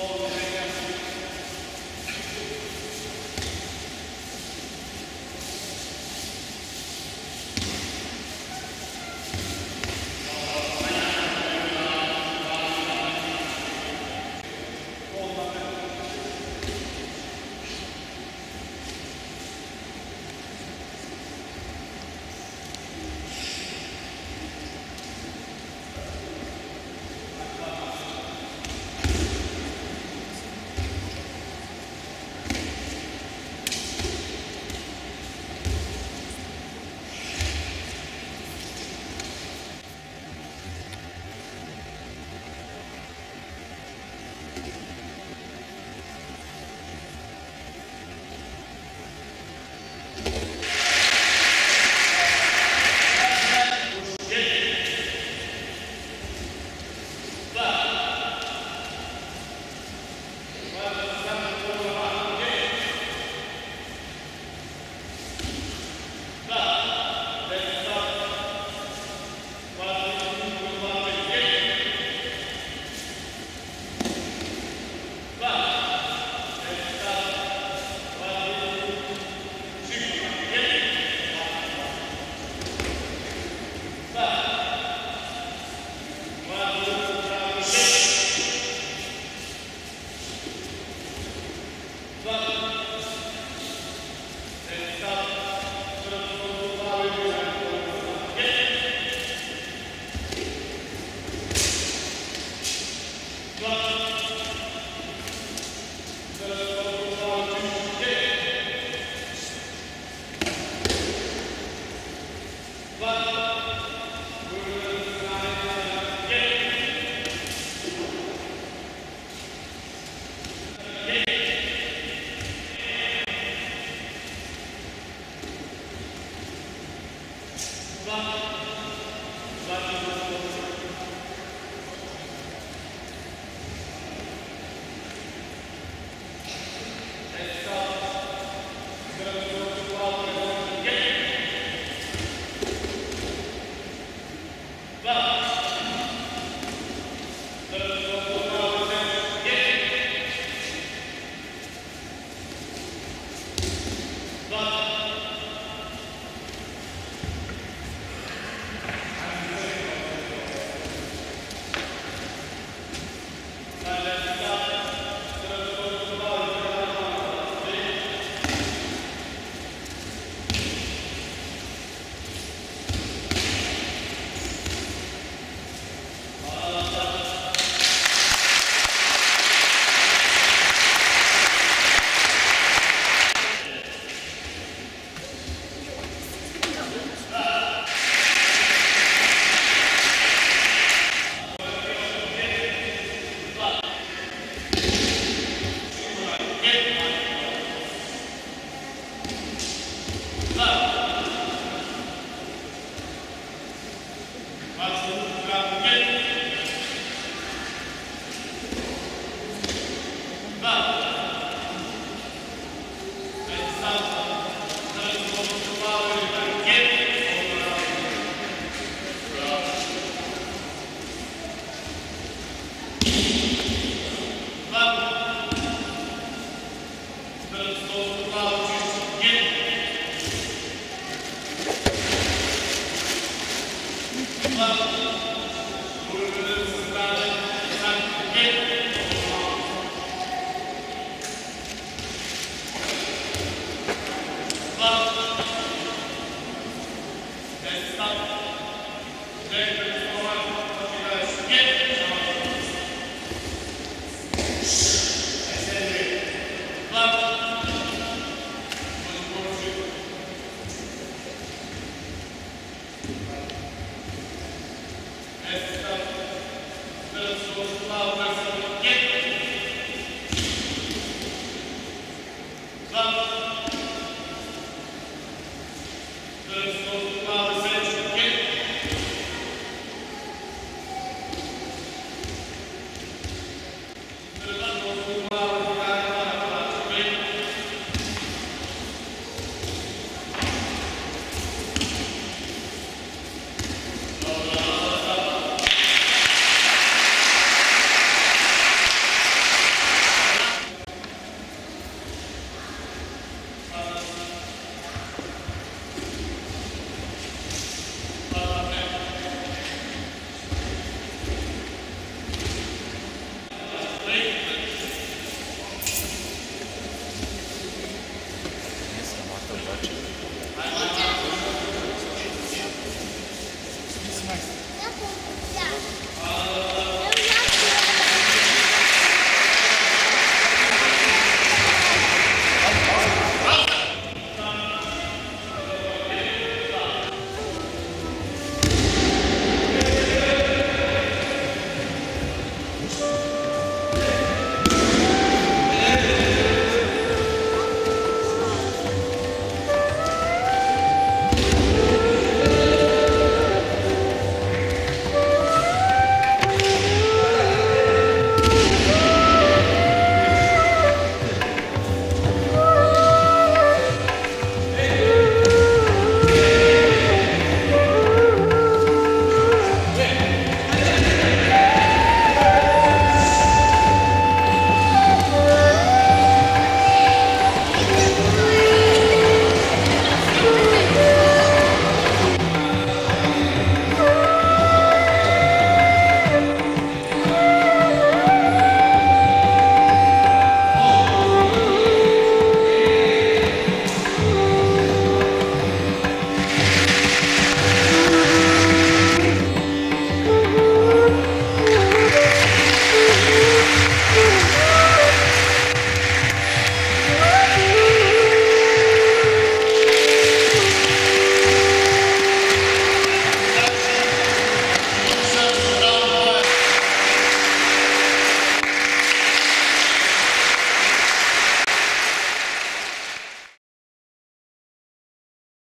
Holy Love.